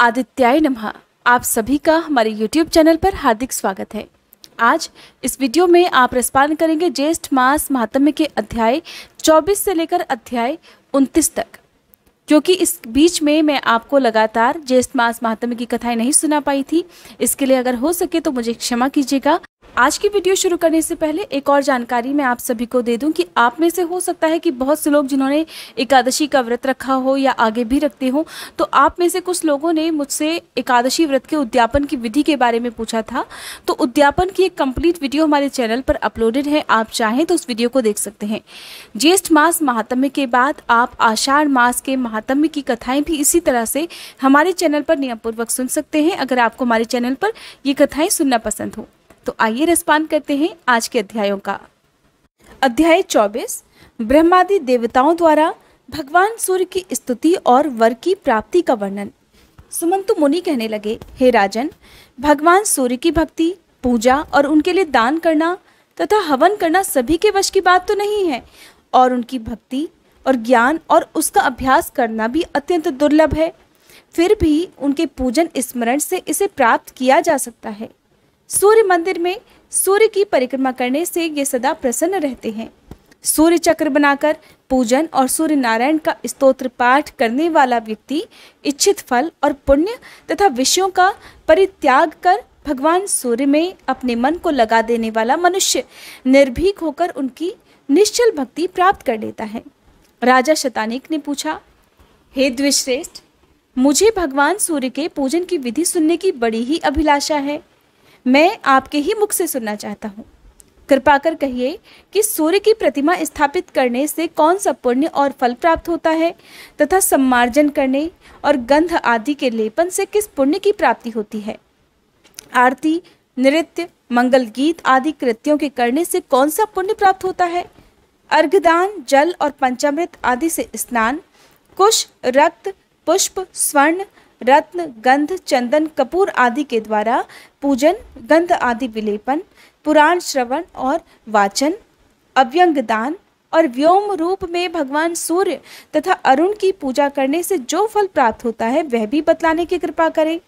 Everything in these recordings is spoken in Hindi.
आदित्याय नमः। आप सभी का हमारे YouTube चैनल पर हार्दिक स्वागत है। आज इस वीडियो में आप रसपान करेंगे ज्येष्ठ मास महात्म्य के अध्याय 24 से लेकर अध्याय 29 तक। क्योंकि इस बीच में मैं आपको लगातार ज्येष्ठ मास महात्म्य की कथाएँ नहीं सुना पाई थी, इसके लिए अगर हो सके तो मुझे क्षमा कीजिएगा। आज की वीडियो शुरू करने से पहले एक और जानकारी मैं आप सभी को दे दूँ कि आप में से हो सकता है कि बहुत से लोग जिन्होंने एकादशी का व्रत रखा हो या आगे भी रखते हो तो आप में से कुछ लोगों ने मुझसे एकादशी व्रत के उद्यापन की विधि के बारे में पूछा था। तो उद्यापन की एक कंप्लीट वीडियो हमारे चैनल पर अपलोडेड है, आप चाहें तो उस वीडियो को देख सकते हैं। ज्येष्ठ मास महात्म्य के बाद आप आषाढ़ मास के महात्म्य की कथाएँ भी इसी तरह से हमारे चैनल पर नियमपूर्वक सुन सकते हैं। अगर आपको हमारे चैनल पर ये कथाएँ सुनना पसंद हो तो आइए रसपान करते हैं आज के अध्यायों का। अध्याय 24 ब्रह्मादि देवताओं द्वारा भगवान सूर्य की स्तुति और वर की प्राप्ति का वर्णन। सुमंतु मुनि कहने लगे, हे राजन, भगवान सूर्य की भक्ति, पूजा और उनके लिए दान करना तथा हवन करना सभी के वश की बात तो नहीं है, और उनकी भक्ति और ज्ञान और उसका अभ्यास करना भी अत्यंत दुर्लभ है। फिर भी उनके पूजन स्मरण से इसे प्राप्त किया जा सकता है। सूर्य मंदिर में सूर्य की परिक्रमा करने से ये सदा प्रसन्न रहते हैं। सूर्य चक्र बनाकर पूजन और सूर्य नारायण का स्तोत्र पाठ करने वाला व्यक्ति इच्छित फल और पुण्य तथा विषयों का परित्याग कर भगवान सूर्य में अपने मन को लगा देने वाला मनुष्य निर्भीक होकर उनकी निश्चल भक्ति प्राप्त कर लेता है। राजा शतानिक ने पूछा, हे द्विश्रेष्ठ, मुझे भगवान सूर्य के पूजन की विधि सुनने की बड़ी ही अभिलाषा है। मैं आपके ही मुख से सुनना चाहता हूँ। कृपा कर कहिए कि सूर्य की प्रतिमा स्थापित करने से कौन सा पुण्य और फल प्राप्त होता है, तथा सम्मार्जन करने और गंध आदि के लेपन से किस पुण्य की प्राप्ति होती है? आरती, नृत्य, मंगल गीत आदि कृत्यों के करने से कौन सा पुण्य प्राप्त होता है? अर्घदान, जल और पंचामृत आदि से स्नान, कुश, रक्त, पुष्प, स्वर्ण रत्न, गंध, चंदन, कपूर आदि के द्वारा पूजन, गंध आदि विलेपन, पुराण श्रवण और वाचन, अव्यंग दान और व्योम रूप में भगवान सूर्य तथा अरुण की पूजा करने से जो फल प्राप्त होता है, वह भी बतलाने की कृपा करें।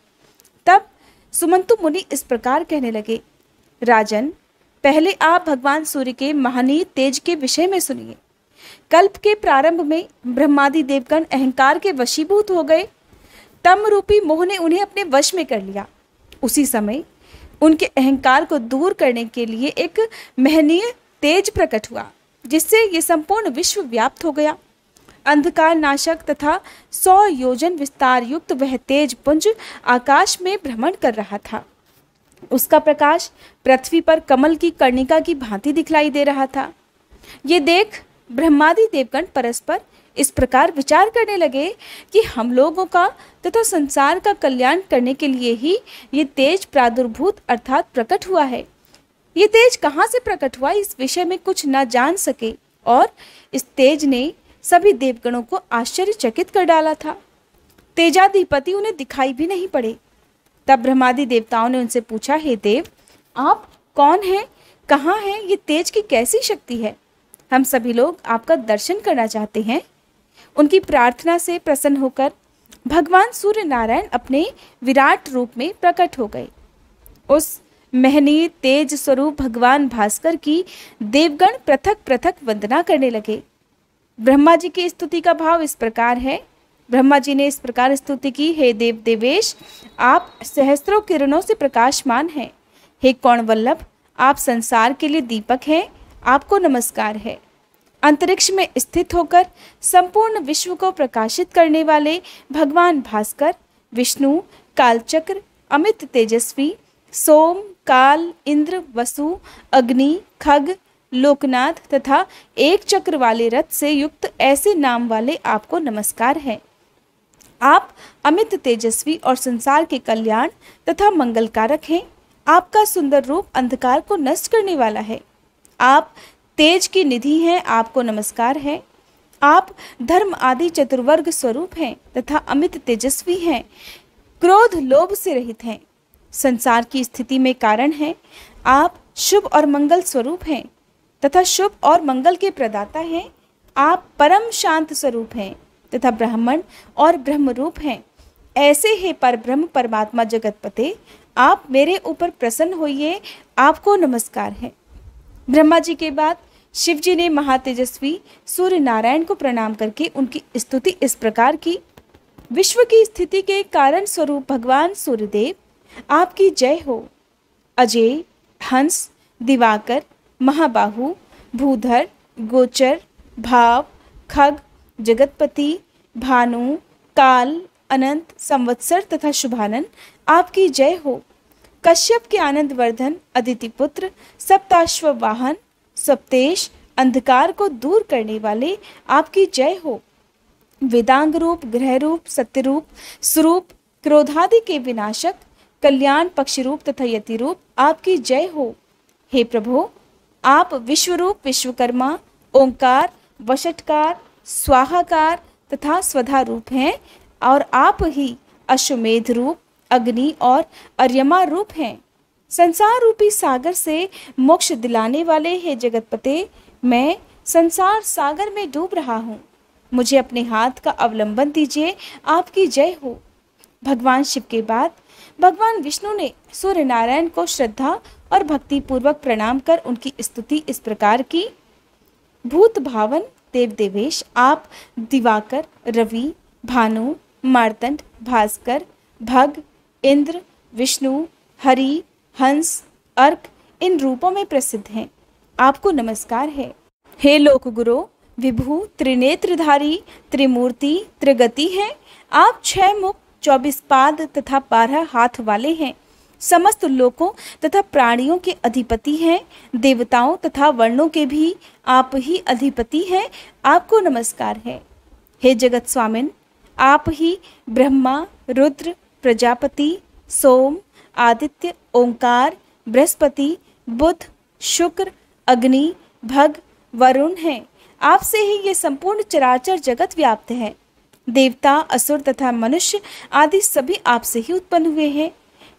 तब सुमंतु मुनि इस प्रकार कहने लगे, राजन, पहले आप भगवान सूर्य के महानीय तेज के विषय में सुनिए। कल्प के प्रारंभ में ब्रह्मादि देवगण अहंकार के वशीभूत हो गए। तम रूपी मोह ने उन्हें अपने वश में कर लिया। उसी समय उनके अहंकार को दूर करने के लिए एक महनीय तेज प्रकट हुआ, जिससे ये संपूर्ण विश्व व्याप्त हो गया। अंधकार नाशक तथा सौ योजन विस्तार युक्त वह तेज पुंज आकाश में भ्रमण कर रहा था। उसका प्रकाश पृथ्वी पर कमल की कर्णिका की भांति दिखलाई दे रहा था। ये देख ब्रह्मादि देवगण परस्पर इस प्रकार विचार करने लगे कि हम लोगों का तथा संसार का कल्याण करने के लिए ही ये तेज प्रादुर्भूत अर्थात प्रकट हुआ है। ये तेज कहाँ से प्रकट हुआ इस विषय में कुछ न जान सके और इस तेज ने सभी देवगणों को आश्चर्यचकित कर डाला था। तेजाधिपति उन्हें दिखाई भी नहीं पड़े। तब ब्रह्मादि देवताओं ने उनसे पूछा, हे देव, आप कौन हैं? कहाँ हैं? ये तेज की कैसी शक्ति है? हम सभी लोग आपका दर्शन करना चाहते हैं। उनकी प्रार्थना से प्रसन्न होकर भगवान सूर्य नारायण अपने विराट रूप में प्रकट हो गए। उस महनीय तेज स्वरूप भगवान भास्कर की देवगण पृथक पृथक वंदना करने लगे। ब्रह्मा जी की स्तुति का भाव इस प्रकार है। ब्रह्मा जी ने इस प्रकार स्तुति की, हे देव देवेश, आप सहस्त्रों किरणों से प्रकाशमान हैं। हे कौन वल्लभ, आप संसार के लिए दीपक हैं, आपको नमस्कार है। अंतरिक्ष में स्थित होकर संपूर्ण विश्व को प्रकाशित करने वाले भगवान भास्कर, विष्णु, कालचक्र, अमित तेजस्वी, सोम, काल, इंद्र, वसु, अग्नि, खग, लोकनाथ तथा एक चक्र वाले रथ से युक्त ऐसे नाम वाले आपको नमस्कार है। आप अमित तेजस्वी और संसार के कल्याण तथा मंगलकारक हैं। आपका सुंदर रूप अंधकार को नष्ट करने वाला है। आप तेज की निधि हैं, आपको नमस्कार है। आप धर्म आदि चतुर्वर्ग स्वरूप हैं तथा अमित तेजस्वी हैं, क्रोध लोभ से रहित हैं। संसार की स्थिति में कारण हैं, आप शुभ और मंगल स्वरूप हैं तथा शुभ और मंगल के प्रदाता हैं। आप परम शांत स्वरूप हैं तथा ब्राह्मण और ब्रह्म रूप हैं। ऐसे हे पर ब्रह्म परमात्मा जगतपते, आप मेरे ऊपर प्रसन्न होइए, आपको नमस्कार है। ब्रह्मा जी के बाद शिव जी ने महातेजस्वी सूर्य नारायण को प्रणाम करके उनकी स्तुति इस प्रकार की। विश्व की स्थिति के कारण स्वरूप भगवान सूर्यदेव, आपकी जय हो। अजय, हंस, दिवाकर, महाबाहु, भूधर, गोचर, भाव, खग, जगतपति, भानु, काल, अनंत, संवत्सर तथा शुभानंद, आपकी जय हो। कश्यप के आनंद वर्धन अदिति पुत्र सप्ताश्व वाहन सप्तेश अंधकार को दूर करने वाले आपकी जय हो। वेदांग रूप, ग्रह रूप, सत्य रूप, स्वरूप, क्रोधादि के विनाशक, कल्याण पक्षी रूप तथा यति रूप आपकी जय हो। हे प्रभु, आप विश्वरूप विश्वकर्मा, ओंकार, वशटकार, स्वाहाकार तथा स्वधा रूप हैं और आप ही अश्वमेध रूप, अग्नि और अर्यमा रूप हैं। संसार रूपी सागर से मोक्ष दिलाने वाले हे जगतपते, मैं संसार सागर में डूब रहा हूँ। मुझे अपने हाथ का अवलंबन दीजिए, आपकी जय हो। भगवान शिव के बाद, भगवान विष्णु ने सूर्य नारायण को श्रद्धा और भक्ति पूर्वक प्रणाम कर उनकी स्तुति इस प्रकार की। भूत भावन देव देवेश आप, दिवाकर, रवि, भानु, मार्तंड, भास्कर, भग, इंद्र, विष्णु, हरि हंस, अर्क इन रूपों में प्रसिद्ध हैं। आपको नमस्कार है। हे लोक गुरु विभु, त्रिनेत्रधारी, त्रिमूर्ति, त्रिगति हैं। आप छह मुख, चौबीस पाद तथा बारह हाथ वाले हैं। समस्त लोकों तथा प्राणियों के अधिपति हैं। देवताओं तथा वर्णों के भी आप ही अधिपति हैं। आपको नमस्कार है। हे जगत स्वामिन, आप ही ब्रह्मा, रुद्र, प्रजापति, सोम आदित्य, ओंकार, बृहस्पति, बुध, शुक्र, अग्नि, भग, वरुण हैं। आपसे ही ये संपूर्ण चराचर जगत व्याप्त है। देवता, असुर तथा मनुष्य आदि सभी आपसे ही उत्पन्न हुए हैं।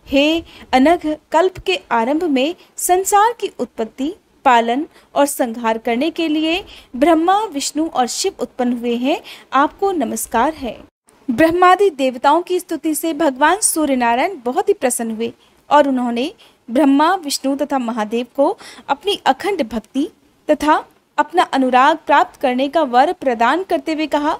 हे अनघ कल्प के आरंभ में संसार की उत्पत्ति, पालन और संहार करने के लिए ब्रह्मा, विष्णु और शिव उत्पन्न हुए हैं। आपको नमस्कार है। ब्रह्मादि देवताओं की स्तुति से भगवान सूर्य नारायण बहुत ही प्रसन्न हुए और उन्होंने ब्रह्मा, विष्णु तथा महादेव को अपनी अखंड भक्ति तथा अपना अनुराग प्राप्त करने का वर प्रदान करते हुए कहा,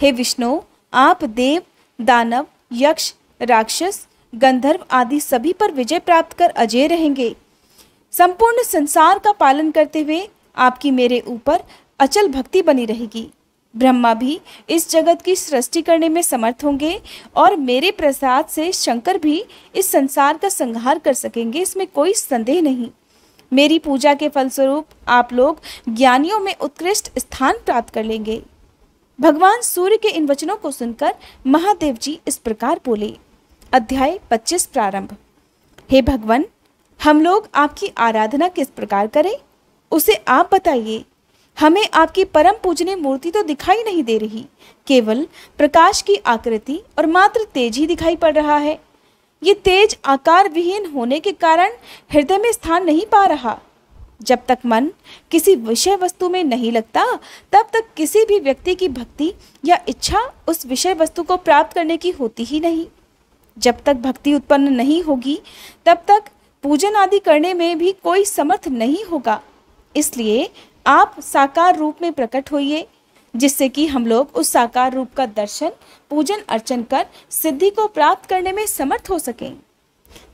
हे विष्णु, आप देव, दानव, यक्ष, राक्षस, गंधर्व आदि सभी पर विजय प्राप्त कर अजय रहेंगे। संपूर्ण संसार का पालन करते हुए आपकी मेरे ऊपर अचल भक्ति बनी रहेगी। ब्रह्मा भी इस जगत की सृष्टि करने में समर्थ होंगे और मेरे प्रसाद से शंकर भी इस संसार का संहार कर सकेंगे, इसमें कोई संदेह नहीं। मेरी पूजा के फलस्वरूप आप लोग ज्ञानियों में उत्कृष्ट स्थान प्राप्त कर लेंगे। भगवान सूर्य के इन वचनों को सुनकर महादेव जी इस प्रकार बोले, अध्याय 25 प्रारंभ। हे भगवान, हम लोग आपकी आराधना किस प्रकार करें? उसे आप बताइए। हमें आपकी परम पूजनीय मूर्ति तो दिखाई नहीं दे रही, केवल प्रकाश की आकृति और मात्र तेज ही दिखाई पड़ रहा है। ये तेज आकार विहीन होने के कारण हृदय में स्थान नहीं पा रहा। जब तक मन किसी विषय वस्तु में नहीं लगता, तब तक किसी भी व्यक्ति की भक्ति या इच्छा उस विषय वस्तु को प्राप्त करने की होती ही नहीं। जब तक भक्ति उत्पन्न नहीं होगी, तब तक पूजन आदि करने में भी कोई समर्थ नहीं होगा। इसलिए आप साकार रूप में प्रकट होइए, जिससे कि हम लोग उस साकार रूप का दर्शन, पूजन, अर्चन कर सिद्धि को प्राप्त करने में समर्थ हो सकें।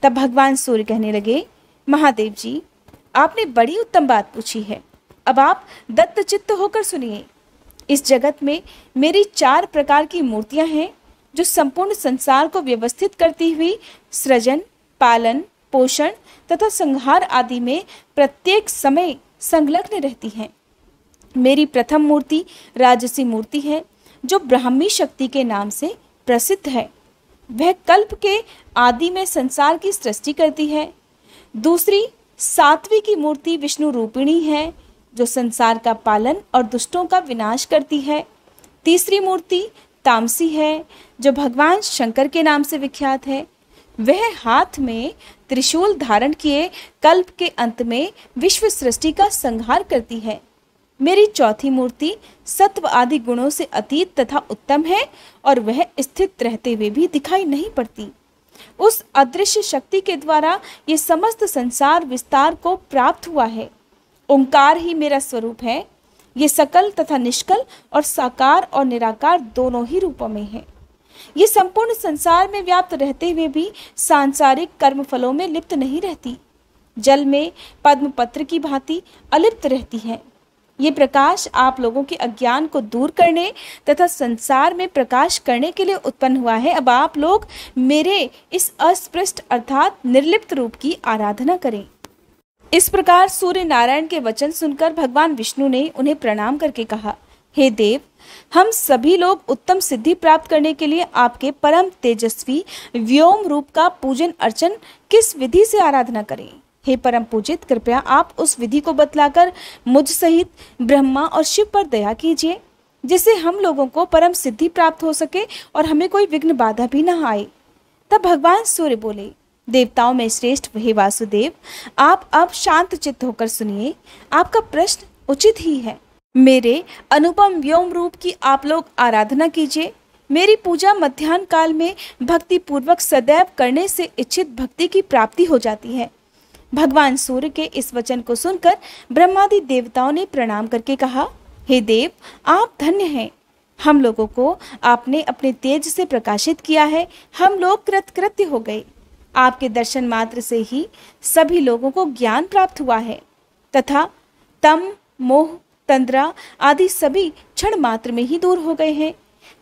तब भगवान सूर्य कहने लगे, महादेव जी, आपने बड़ी उत्तम बात पूछी है। अब आप दत्त चित्त होकर सुनिए। इस जगत में मेरी चार प्रकार की मूर्तियाँ हैं, जो संपूर्ण संसार को व्यवस्थित करती हुई सृजन, पालन, पोषण तथा संहार आदि में प्रत्येक समय संलग्न रहती हैं। मेरी प्रथम मूर्ति राजसी मूर्ति है, जो ब्राह्मी शक्ति के नाम से प्रसिद्ध है। वह कल्प के आदि में संसार की सृष्टि करती है। दूसरी, सात्वी की मूर्ति विष्णु रूपिणी है, जो संसार का पालन और दुष्टों का विनाश करती है। तीसरी मूर्ति तामसी है, जो भगवान शंकर के नाम से विख्यात है। वह हाथ में त्रिशूल धारण किए कल्प के अंत में विश्व सृष्टि का संहार करती है। मेरी चौथी मूर्ति सत्व आदि गुणों से अतीत तथा उत्तम है और वह स्थित रहते हुए भी दिखाई नहीं पड़ती। उस अदृश्य शक्ति के द्वारा ये समस्त संसार विस्तार को प्राप्त हुआ है। ओंकार ही मेरा स्वरूप है। ये सकल तथा निष्कल और साकार और निराकार दोनों ही रूपों में है। ये संपूर्ण संसार में व्याप्त रहते हुए भी सांसारिक कर्म फलों में लिप्त नहीं रहती। जल में पद्म पत्र की भांति अलिप्त रहती है। ये प्रकाश आप लोगों के अज्ञान को दूर करने तथा संसार में प्रकाश करने के लिए उत्पन्न हुआ है। अब आप लोग मेरे इस अस्पृष्ट अर्थात निर्लिप्त रूप की आराधना करें। इस प्रकार सूर्य नारायण के वचन सुनकर भगवान विष्णु ने उन्हें प्रणाम करके कहा। हे देव, हम सभी लोग उत्तम सिद्धि प्राप्त करने के लिए आपके परम तेजस्वी, व्योम रूप का पूजन अर्चन किस विधि से आराधना करें? हे परम पूजित, कृपया आप उस विधि को बतलाकर मुझ सहित ब्रह्मा और शिव पर दया कीजिए, जिससे हम लोगों को परम सिद्धि प्राप्त हो सके और हमें कोई विघ्न बाधा भी न आए। तब भगवान सूर्य बोले, देवताओं में श्रेष्ठ हे वासुदेव, आप अब शांत चित्त होकर सुनिए, आपका प्रश्न उचित ही है। मेरे अनुपम व्योम रूप की आप लोग आराधना कीजिए। मेरी पूजा मध्यान्ह काल में भक्ति पूर्वक सदैव करने से इच्छित भक्ति की प्राप्ति हो जाती है। भगवान सूर्य के इस वचन को सुनकर ब्रह्मादि देवताओं ने प्रणाम करके कहा, हे देव, आप धन्य हैं। हम लोगों को आपने अपने तेज से प्रकाशित किया है। हम लोग कृतकृत्य हो गए। आपके दर्शन मात्र से ही सभी लोगों को ज्ञान प्राप्त हुआ है। तथा तम, मोह तंद्रा आदि सभी क्षण मात्र में ही दूर हो गए हैं।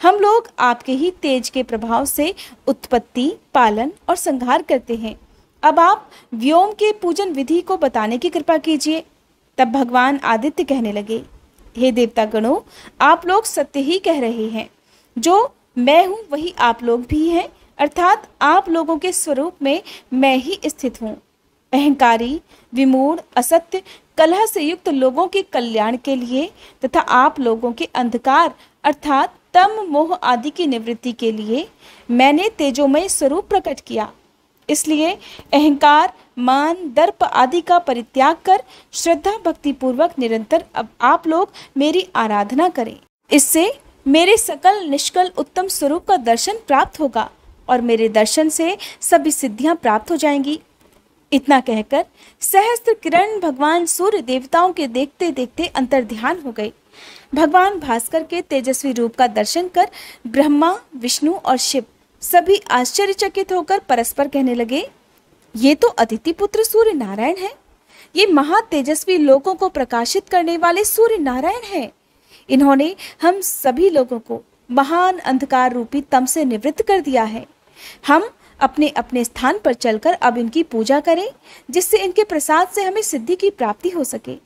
हम लोग आपके ही तेज के प्रभाव से उत्पत्ति, पालन और संहार करते हैं। अब आप व्योम के पूजन विधि को बताने की कृपा कीजिए। तब भगवान आदित्य कहने लगे, हे देवता गणों आप लोग सत्य ही कह रहे हैं। जो मैं हूँ, वही आप लोग भी हैं। अर्थात आप लोगों के स्वरूप में मैं ही स्थित हूँ। अहंकारी, विमूढ़, असत्य कलह से युक्त लोगों के कल्याण के लिए तथा आप लोगों के अंधकार, अर्थात तम मोह आदि की निवृत्ति के लिए मैंने तेजोमय स्वरूप प्रकट किया। इसलिए अहंकार, मान, दर्प आदि का परित्याग कर श्रद्धा भक्ति पूर्वक निरंतर अब आप लोग मेरी आराधना करें। इससे मेरे सकल निष्कल उत्तम स्वरूप का दर्शन प्राप्त होगा और मेरे दर्शन से सभी सिद्धियाँ प्राप्त हो जाएँगी। इतना कहकर सहस्त्र किरण भगवान सूर्य देवताओं के देखते देखते अंतर ध्यान हो गए भगवान भास्कर के तेजस्वी रूप का दर्शन कर ब्रह्मा, विष्णु और शिव सभी आश्चर्यचकित होकर परस्पर कहने लगे, ये तो अदिति पुत्र सूर्य नारायण है। ये महा तेजस्वी लोगों को प्रकाशित करने वाले सूर्य नारायण है। इन्होंने हम सभी लोगों को महान अंधकार रूपी तम से निवृत्त कर दिया है। हम अपने अपने स्थान पर चलकर अब इनकी पूजा करें, जिससे इनके प्रसाद से हमें सिद्धि की प्राप्ति हो सके।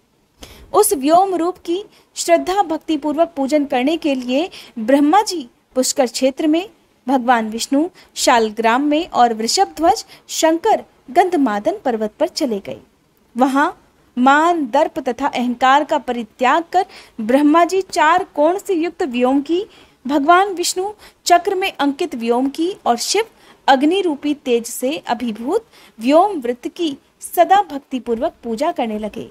उस व्योम रूप की श्रद्धा भक्ति पूर्वक पूजन करने के लिए ब्रह्मा जी पुष्कर क्षेत्र में, भगवान विष्णु शालग्राम में और वृषभ ध्वज, शंकर गंधमादन पर्वत पर चले गए। वहाँ मान, दर्प तथा अहंकार का परित्याग कर ब्रह्मा जी चार कोण से युक्त व्योम की, भगवान विष्णु चक्र में अंकित व्योम की और शिव अग्नि रूपी तेज से अभिभूत व्योम वृत्त की सदा भक्ति पूर्वक पूजा करने लगे।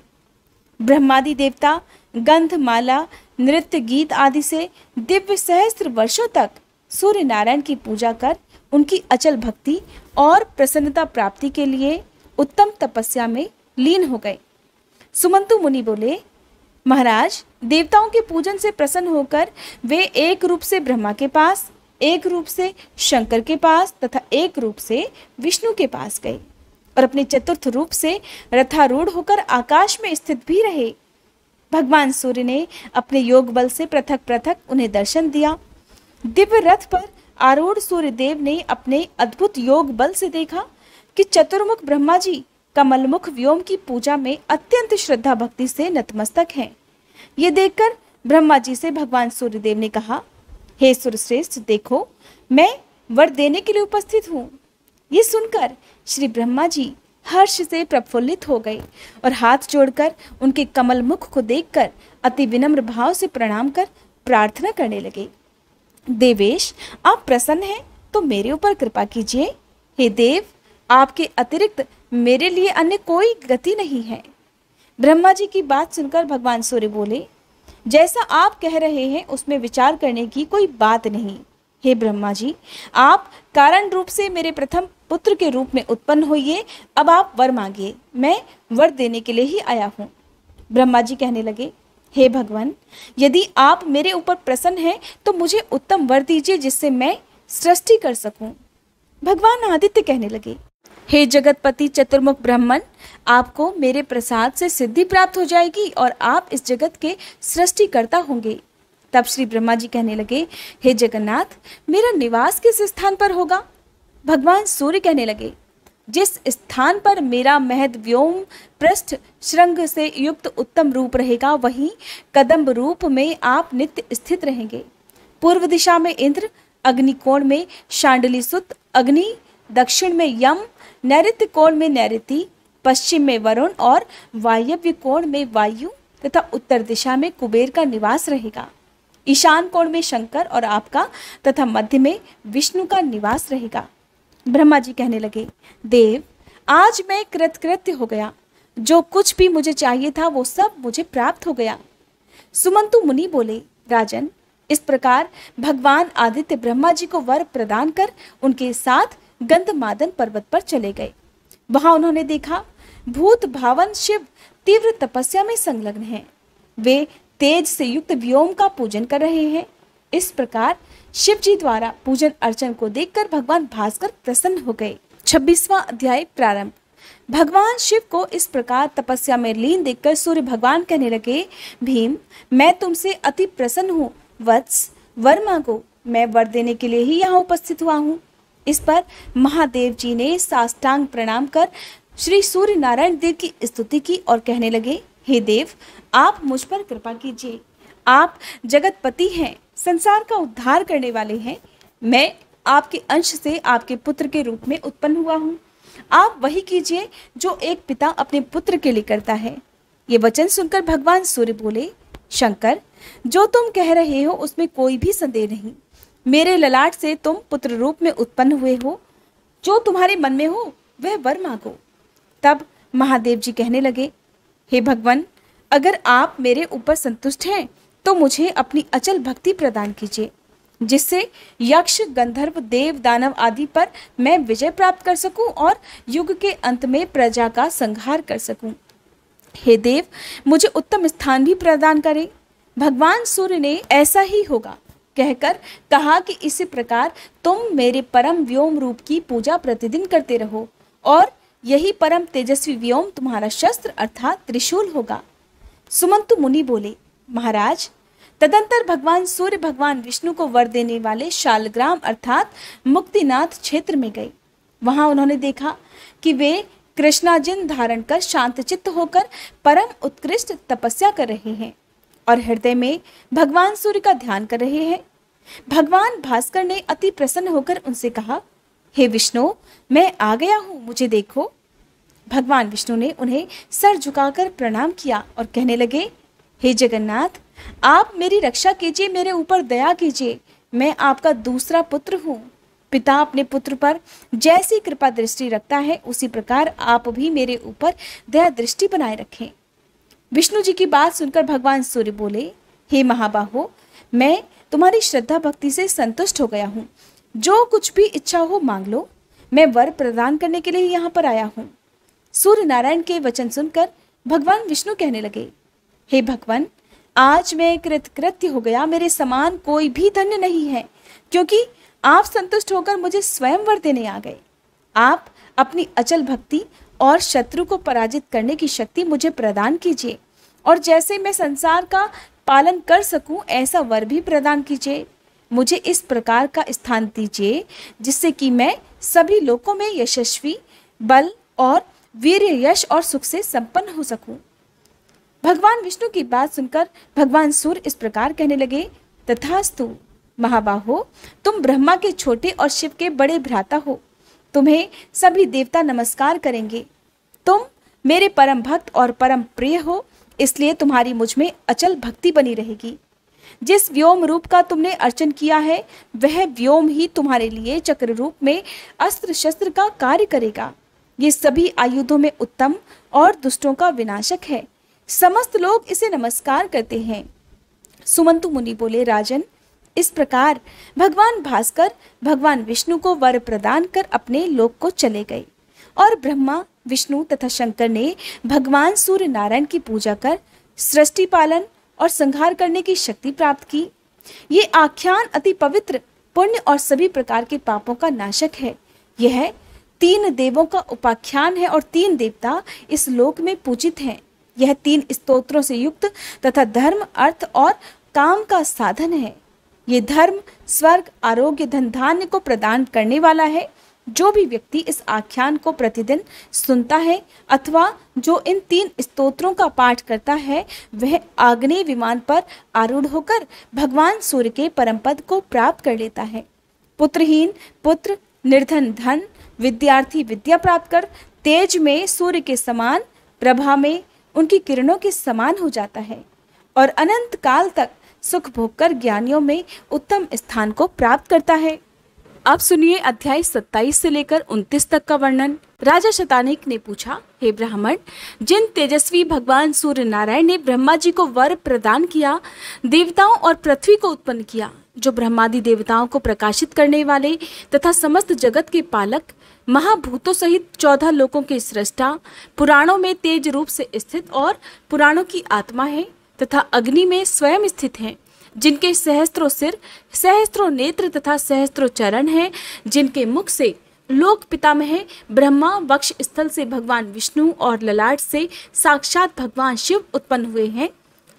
ब्रह्मादि देवता गंध माला नृत्य गीत आदि से दिव्य सहस्त्र वर्षों तक सूर्य नारायण की पूजा कर उनकी अचल भक्ति और प्रसन्नता प्राप्ति के लिए उत्तम तपस्या में लीन हो गए। सुमंतु मुनि बोले, महाराज, देवताओं के पूजन से प्रसन्न होकर वे एक रूप से ब्रह्मा के पास एक रूप से शंकर के पास तथा एक रूप से विष्णु के पास गए और अपने चतुर्थ रूप से रथारूढ़ होकर आकाश में स्थित भी रहे। भगवान सूर्य ने अपने योग बल से पृथक पृथक उन्हें दर्शन दिया। दिव्य रथ पर आरूढ़ सूर्यदेव ने अपने अद्भुत योग बल से देखा कि चतुर्मुख ब्रह्मा जी कमलमुख व्योम की पूजा में अत्यंत श्रद्धा भक्ति से नतमस्तक हैं। ये देखकर ब्रह्मा जी से भगवान सूर्यदेव ने कहा हे सुरश्रेष्ठ, देखो, मैं वर देने के लिए उपस्थित हूँ। ये सुनकर श्री ब्रह्मा जी हर्ष से प्रफुल्लित हो गए और हाथ जोड़कर उनके कमल मुख को देखकर अति विनम्र भाव से प्रणाम कर प्रार्थना करने लगे। देवेश, आप प्रसन्न हैं तो मेरे ऊपर कृपा कीजिए। हे देव, आपके अतिरिक्त मेरे लिए अन्य कोई गति नहीं है। ब्रह्मा जी की बात सुनकर भगवान सूर्य बोले जैसा आप कह रहे हैं, उसमें विचार करने की कोई बात नहीं। हे ब्रह्मा जी, आप कारण रूप से मेरे प्रथम पुत्र के रूप में उत्पन्न होइए, अब आप वर मांगिए। मैं वर देने के लिए ही आया हूँ। ब्रह्मा जी कहने लगे, हे भगवान, यदि आप मेरे ऊपर प्रसन्न हैं तो मुझे उत्तम वर दीजिए, जिससे मैं सृष्टि कर सकूँ। भगवान आदित्य कहने लगे हे जगतपति चतुर्मुख ब्राह्मण, आपको मेरे प्रसाद से सिद्धि प्राप्त हो जाएगी और आप इस जगत के सृष्टिकर्ता होंगे। तब श्री ब्रह्मा जी कहने लगे, हे जगन्नाथ, मेरा निवास किस स्थान पर होगा? भगवान सूर्य कहने लगे, जिस स्थान पर मेरा महद व्योम पृष्ठ श्रृंग से युक्त उत्तम रूप रहेगा, वहीं कदम्ब रूप में आप नित्य स्थित रहेंगे। पूर्व दिशा में इंद्र, अग्निकोण में शांडली सुत अग्नि, दक्षिण में यम नैत्य कोण में नैऋति पश्चिम में वरुण और वायव्य कोण में वायु तथा उत्तर दिशा में कुबेर का निवास रहेगा। ईशान कोण में शंकर और आपका तथा मध्य में विष्णु का निवास रहेगा। ब्रह्मा जी कहने लगे, देव, आज मैं कृतकृत्य हो गया। जो कुछ भी मुझे चाहिए था वो सब मुझे प्राप्त हो गया। सुमंतु मुनि बोले, राजन, इस प्रकार भगवान आदित्य ब्रह्मा जी को वर प्रदान कर उनके साथ गंधमादन पर्वत पर चले गए। वहाँ उन्होंने देखा, भूत भावन शिव तीव्र तपस्या में संलग्न हैं। वे तेज से युक्त व्योम का पूजन कर रहे हैं। इस प्रकार शिव जी द्वारा पूजन अर्चन को देखकर भगवान भास्कर प्रसन्न हो गए। छब्बीसवां अध्याय प्रारंभ। भगवान शिव को इस प्रकार तपस्या में लीन देखकर सूर्य भगवान कहने लगे, भीम, मैं तुमसे अति प्रसन्न हूँ। वत्स वर मांगो मैं वर देने के लिए ही यहाँ उपस्थित हुआ हूँ। इस पर महादेव जी ने साष्टांग प्रणाम कर श्री सूर्य नारायण देव की स्तुति की और कहने लगे, हे देव, आप मुझ पर कृपा कीजिए। आप जगतपति हैं, संसार का उद्धार करने वाले हैं। मैं आपके अंश से आपके पुत्र के रूप में उत्पन्न हुआ हूँ। आप वही कीजिए जो एक पिता अपने पुत्र के लिए करता है। ये वचन सुनकर भगवान सूर्य बोले, शंकर, जो तुम कह रहे हो उसमें कोई भी संदेह नहीं। मेरे ललाट से तुम पुत्र रूप में उत्पन्न हुए हो। जो तुम्हारे मन में हो, वह वर मांगो। तब महादेव जी कहने लगे, हे भगवान, अगर आप मेरे ऊपर संतुष्ट हैं तो मुझे अपनी अचल भक्ति प्रदान कीजिए, जिससे यक्ष, गंधर्व, देव, दानव आदि पर मैं विजय प्राप्त कर सकूँ और युग के अंत में प्रजा का संहार कर सकूँ। हे देव, मुझे उत्तम स्थान भी प्रदान करें। भगवान सूर्य ने ऐसा ही होगा। कहकर कहा कि इसी प्रकार तुम मेरे परम व्योम रूप की पूजा प्रतिदिन करते रहो और यही परम तेजस्वी व्योम तुम्हारा शस्त्र अर्थात त्रिशूल होगा। सुमंतु मुनि बोले, महाराज, तदंतर भगवान सूर्य भगवान विष्णु को वर देने वाले शालग्राम अर्थात मुक्तिनाथ क्षेत्र में गए। वहाँ उन्होंने देखा कि वे कृष्णाजिन धारण कर शांतचित्त होकर परम उत्कृष्ट तपस्या कर रहे हैं और हृदय में भगवान सूर्य का ध्यान कर रहे हैं। भगवान भास्कर ने अति प्रसन्न होकर उनसे कहा, हे विष्णु, मैं आ गया हूँ, मुझे देखो। भगवान विष्णु ने उन्हें सर झुकाकर प्रणाम किया और कहने लगे, हे जगन्नाथ, आप मेरी रक्षा कीजिए, मेरे ऊपर दया कीजिए, मैं आपका दूसरा पुत्र हूँ। पिता अपने पुत्र पर जैसी कृपा दृष्टि रखता है, उसी प्रकार आप भी मेरे ऊपर दया दृष्टि बनाए रखें। विष्णु जी की बात सुनकर भगवान सूर्य बोले, हे महाबाहो, मैं तुम्हारी श्रद्धा भक्ति से संतुष्ट हो गया हूँ। जो कुछ भी इच्छा हो मांग लो। मैं वर प्रदान करने के लिए यहाँ पर आया हूँ। सूर्य नारायण के वचन सुनकर भगवान विष्णु कहने लगे, हे भगवान, आज मैं कृतकृत्य हो गया। मेरे समान कोई भी धन्य नहीं है, क्योंकि आप संतुष्ट होकर मुझे स्वयं वर देने आ गए। आप अपनी अचल भक्ति और शत्रु को पराजित करने की शक्ति मुझे प्रदान कीजिए। और जैसे मैं संसार का पालन कर सकूँ, ऐसा वर भी प्रदान कीजिए। मुझे इस प्रकार का स्थान दीजिए, जिससे कि मैं सभी लोगों में यशस्वी, बल और वीर यश और सुख से संपन्न हो सकूँ। भगवान विष्णु की बात सुनकर भगवान सूर्य इस प्रकार कहने लगे, तथास्तु, महाबाहो, तुम ब्रह्मा के छोटे और शिव के बड़े भ्राता हो। तुम्हें सभी देवता नमस्कार करेंगे। तुम मेरे परम भक्त और परम प्रिय हो। इसलिए तुम्हारी मुझमें अचल भक्ति बनी रहेगी। जिस व्योम रूप का तुमने अर्चन किया है, वह व्योम ही तुम्हारे लिए चक्र रूप में अस्त्र शस्त्र का कार्य करेगा। ये सभी आयुधों में उत्तम और दुष्टों का विनाशक है। समस्त लोग इसे नमस्कार करते हैं। सुमंतु मुनि बोले, राजन, इस प्रकार भगवान भास्कर, भगवान विष्णु को वर प्रदान कर अपने लोक को चले गए और ब्रह्मा विष्णु तथा शंकर ने भगवान सूर्य नारायण की पूजा कर सृष्टि पालन और संहार करने की शक्ति प्राप्त की। ये आख्यान अति पवित्र, पुण्य और सभी प्रकार के पापों का नाशक है। यह तीन देवों का उपाख्यान है और तीन देवता इस लोक में पूजित हैं। यह तीन स्तोत्रों से युक्त तथा धर्म, अर्थ और काम का साधन है। ये धर्म, स्वर्ग, आरोग्य धन धान्य को प्रदान करने वाला है। जो भी व्यक्ति इस आख्यान को प्रतिदिन सुनता है अथवा जो इन तीन स्तोत्रों का पाठ करता है, वह आग्नेय विमान पर आरूढ़ होकर भगवान सूर्य के परम पद को प्राप्त कर लेता है। पुत्रहीन, पुत्र, निर्धन धन, विद्यार्थी विद्या प्राप्त कर तेज में सूर्य के समान, प्रभा में उनकी किरणों के समान हो जाता है और अनंत काल तक सुख भोग कर ज्ञानियों में उत्तम स्थान को प्राप्त करता है। अब सुनिए अध्याय 27 से लेकर 29 तक का वर्णन। राजा शतानिक ने पूछा, हे ब्राह्मण, जिन तेजस्वी भगवान सूर्य नारायण ने ब्रह्मा जी को वर प्रदान किया, देवताओं और पृथ्वी को उत्पन्न किया, जो ब्रह्मादि देवताओं को प्रकाशित करने वाले तथा समस्त जगत के पालक, महाभूतों सहित चौदह लोकों के सृष्टा, पुराणों में तेज रूप से स्थित और पुराणों की आत्मा है तथा अग्नि में स्वयं स्थित हैं जिनके सहस्त्रों सिर, सहस्त्रों नेत्र तथा सहस्त्रों चरण हैं, जिनके मुख से लोक पितामह, ब्रह्मा वक्ष स्थल से भगवान विष्णु और ललाट से साक्षात भगवान शिव उत्पन्न हुए हैं,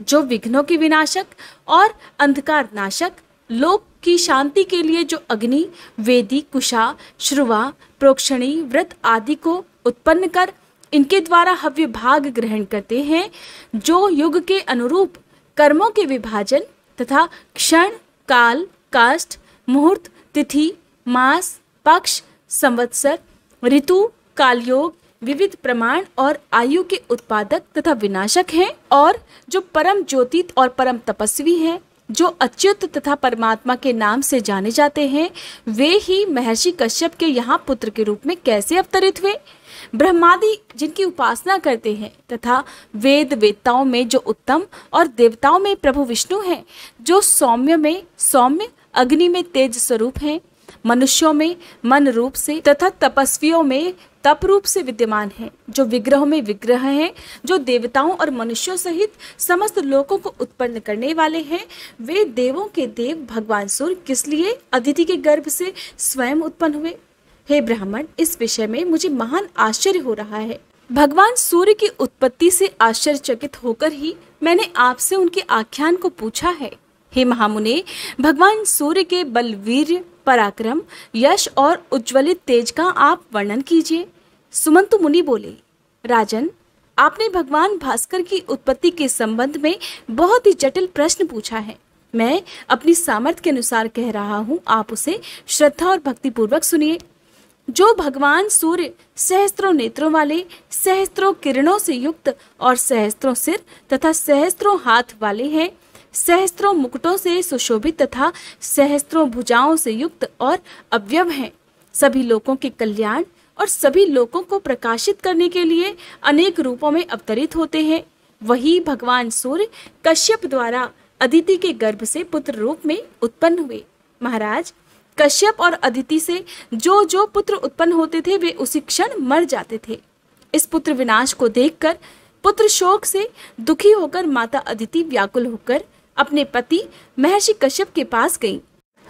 जो विघ्नों के विनाशक और अंधकार नाशक, लोक की शांति के लिए जो अग्नि, वेदी, कुशा, श्रुवा, प्रोक्षणी, व्रत आदि को उत्पन्न कर इनके द्वारा हव्य भाग ग्रहण करते हैं, जो युग के अनुरूप कर्मों के विभाजन तथा क्षण, काल, काष्ठ, मुहूर्त, तिथि, मास, पक्ष, संवत्सर, ऋतु, कालयोग, विविध प्रमाण और आयु के उत्पादक तथा विनाशक हैं और जो परम ज्योति और परम तपस्वी हैं। जो अच्युत तथा परमात्मा के नाम से जाने जाते हैं, वे ही महर्षि कश्यप के यहाँ पुत्र के रूप में कैसे अवतरित हुए? ब्रह्मादि जिनकी उपासना करते हैं तथा वेद वेदताओं में जो उत्तम और देवताओं में प्रभु विष्णु हैं, जो सौम्य में सौम्य, अग्नि में तेज स्वरूप हैं, मनुष्यों में मन रूप से तथा तपस्वियों में तप रूप से विद्यमान है, जो विग्रह में विग्रह हैं, जो देवताओं और मनुष्यों सहित समस्त लोगों को उत्पन्न करने वाले हैं, वे देवों के देव भगवान सूर्य किस लिए अदिति के गर्भ से स्वयं उत्पन्न हुए? हे ब्राह्मण, इस विषय में मुझे महान आश्चर्य हो रहा है। भगवान सूर्य की उत्पत्ति से आश्चर्यचकित होकर ही मैंने आपसे उनके आख्यान को पूछा है। हे महामुने, भगवान सूर्य के बलवीर पराक्रम, यश और उज्ज्वलित तेज का आप वर्णन कीजिए। सुमंतु मुनि बोले, राजन, आपने भगवान भास्कर की उत्पत्ति के संबंध में बहुत ही जटिल प्रश्न पूछा है। मैं अपनी सामर्थ्य के अनुसार कह रहा हूँ, आप उसे श्रद्धा और भक्ति पूर्वक सुनिए। जो भगवान सूर्य सहस्त्रों नेत्रों वाले, सहस्त्रों किरणों से युक्त और सहस्त्रों सिर तथा सहस्त्रों हाथ वाले हैं सहस्त्रों मुकुटों से सुशोभित तथा सहस्त्रों भुजाओं से युक्त और अव्यव हैं। सभी लोगों के कल्याण और सभी लोगों को प्रकाशित करने के लिए अनेक रूपों में अवतरित होते हैं। वही भगवान सूर्य कश्यप द्वारा अदिति के गर्भ से पुत्र रूप में उत्पन्न हुए। महाराज, कश्यप और अदिति से जो जो पुत्र उत्पन्न होते थे, वे उसी क्षण मर जाते थे। इस पुत्र विनाश को देखकर पुत्र शोक से दुखी होकर माता अदिति व्याकुल होकर अपने पति महर्षि कश्यप के पास गई।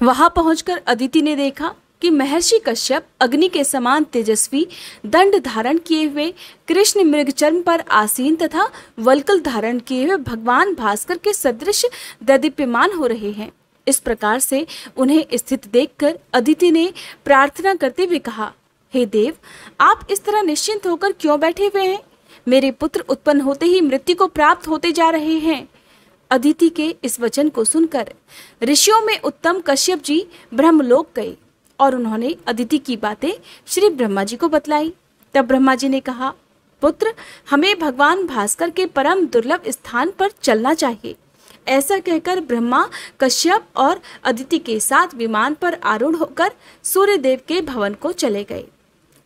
वहाँ पहुंचकर अदिति ने देखा कि महर्षि कश्यप अग्नि के समान तेजस्वी, दंड धारण किए हुए, कृष्ण मृग पर आसीन तथा वलकल धारण किए हुए भगवान भास्कर के सदृश ददीप्यमान हो रहे हैं। इस प्रकार से उन्हें स्थित देखकर अदिति ने प्रार्थना करते हुए कहा, हे देव, आप इस तरह निश्चिंत होकर क्यों बैठे हुए हैं? मेरे पुत्र उत्पन्न होते ही मृत्यु को प्राप्त होते जा रहे हैं। अदिति के इस वचन को सुनकर ऋषियों में उत्तम कश्यप जी ब्रह्मलोक गए और उन्होंने अदिति की बातें श्री ब्रह्मा जी को बतलाई। तब ब्रह्मा जी ने कहा, पुत्र, हमें भगवान भास्कर के परम दुर्लभ स्थान पर चलना चाहिए। ऐसा कहकर ब्रह्मा, कश्यप और अदिति के साथ विमान पर आरूढ़ होकर सूर्य देव के भवन को चले गए।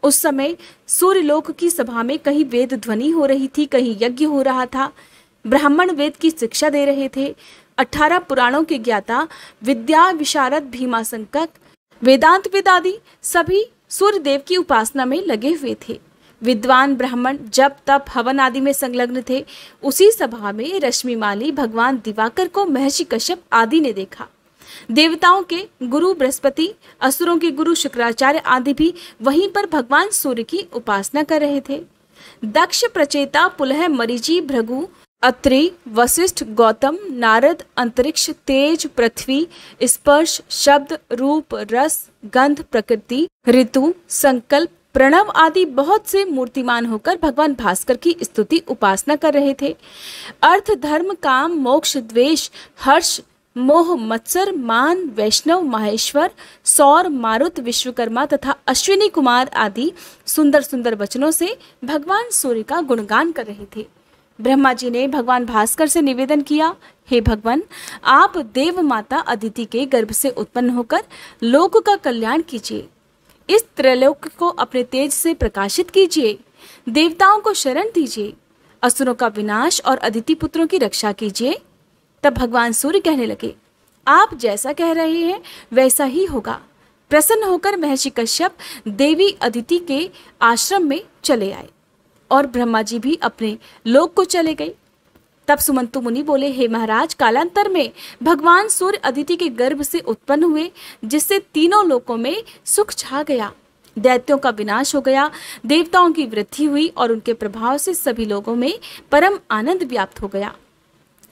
उस समय सूर्यलोक की सभा में कहीं वेद ध्वनि हो रही थी, कहीं यज्ञ हो रहा था। ब्राह्मण वेद की शिक्षा दे रहे थे। अठारह पुराणों के ज्ञाता विद्या विशारद भीमा संकक, वेदांत वेदादि सभी सूर्य देव की उपासना में लगे हुए थे। विद्वान ब्राह्मण जब तप, हवन आदि में संलग्न थे। उसी सभा में रश्मि माली, भगवान दिवाकर को महर्षि कश्यप आदि ने देखा। देवताओं के गुरु बृहस्पति, असुरों के गुरु शुक्राचार्य आदि भी वहीं पर भगवान सूर्य की उपासना कर रहे थे। दक्ष प्रचेता पुलह मरीजी भृगु अत्रि वशिष्ठ गौतम, नारद, अंतरिक्ष, तेज, पृथ्वी, स्पर्श, शब्द, रूप, रस, गंध, प्रकृति, ऋतु, संकल्प, प्रणव आदि बहुत से मूर्तिमान होकर भगवान भास्कर की स्तुति उपासना कर रहे थे। अर्थ, धर्म, काम, मोक्ष, द्वेष, हर्ष, मोह, मत्सर, मान, वैष्णव, माहेश्वर, सौर, मारुत, विश्वकर्मा तथा अश्विनी कुमार आदि सुंदर सुंदर वचनों से भगवान सूर्य का गुणगान कर रहे थे। ब्रह्मा जी ने भगवान भास्कर से निवेदन किया, हे भगवान, आप देव माता अदिति के गर्भ से उत्पन्न होकर लोक का कल्याण कीजिए। इस त्रैलोक को अपने तेज से प्रकाशित कीजिए। देवताओं को शरण दीजिए। असुरों का विनाश और अदिति पुत्रों की रक्षा कीजिए। तब भगवान सूर्य कहने लगे, आप जैसा कह रहे हैं, वैसा ही होगा। प्रसन्न होकर महर्षि कश्यप देवी अदिति के आश्रम में चले आए। और ब्रह्मा जी भी अपने लोक को चले गए। तब सुमंतु मुनि बोले, हे महाराज, कालांतर में भगवान सूर्य अदिति के गर्भ से उत्पन्न हुए, जिससे तीनों लोकों में सुख छा गया। दैत्यों का विनाश हो गया, देवताओं की वृद्धि हुई और उनके प्रभाव से सभी लोगों में परम आनंद व्याप्त हो गया।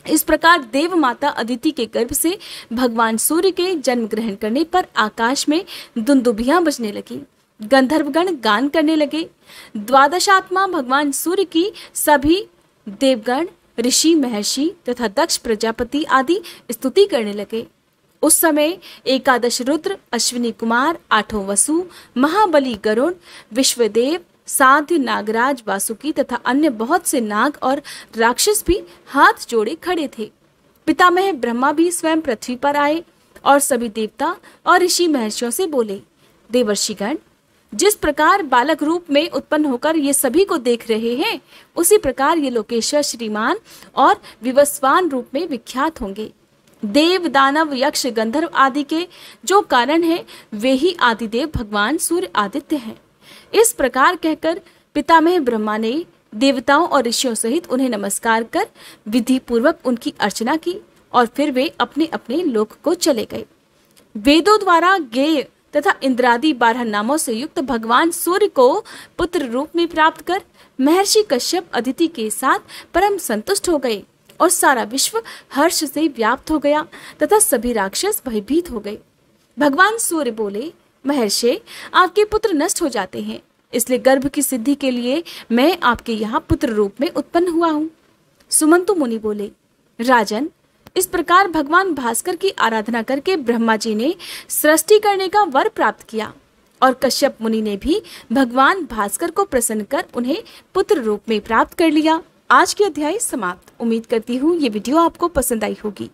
इस प्रकार देव माता अदिति के गर्भ से भगवान सूर्य के जन्म ग्रहण करने पर आकाश में दुंदुभियाँ बजने लगी। गंधर्वगण गान करने लगे। द्वादशात्मा भगवान सूर्य की सभी देवगण, ऋषि, महर्षि तथा दक्ष प्रजापति आदि स्तुति करने लगे। उस समय एकादश रुद्र, अश्विनी कुमार, आठों वसु, महाबली गरुण, विश्वदेव साध्य नागराज, वासुकी तथा अन्य बहुत से नाग और राक्षस भी हाथ जोड़े खड़े थे। पितामह ब्रह्मा भी स्वयं पृथ्वी पर आए और सभी देवता और ऋषि महर्षियों से बोले, देवर्षिगण जिस प्रकार बालक रूप में उत्पन्न होकर ये सभी को देख रहे हैं, उसी प्रकार ये लोकेश्वर श्रीमान और विवस्वान रूप में विख्यात होंगे। देव, दानव, यक्ष, गंधर्व आदि के जो कारण है, वे ही आदिदेव भगवान सूर्य आदित्य हैं। इस प्रकार कहकर पितामह ब्रह्मा ने देवताओं और ऋषियों सहित उन्हें नमस्कार कर विधि पूर्वक उनकी अर्चना की और फिर वे अपने अपने लोक को चले गए। वेदों द्वारा गेय तथा इंद्रादि बारह नामों से युक्त भगवान सूर्य को पुत्र रूप में प्राप्त कर महर्षि कश्यप अदिति के साथ परम संतुष्ट हो गए और सारा विश्व हर्ष से व्याप्त हो गया तथा सभी राक्षस भयभीत हो गए। भगवान सूर्य बोले, महर्षि, आपके पुत्र नष्ट हो जाते हैं। इसलिए गर्भ की सिद्धि के लिए मैं आपके यहाँ पुत्र रूप में उत्पन्न हुआ हूँ। सुमंतु मुनि बोले, राजन इस प्रकार भगवान भास्कर की आराधना करके ब्रह्मा जी ने सृष्टि करने का वर प्राप्त किया और कश्यप मुनि ने भी भगवान भास्कर को प्रसन्न कर उन्हें पुत्र रूप में प्राप्त कर लिया। आज के अध्याय समाप्त। उम्मीद करती हूँ ये वीडियो आपको पसंद आई होगी।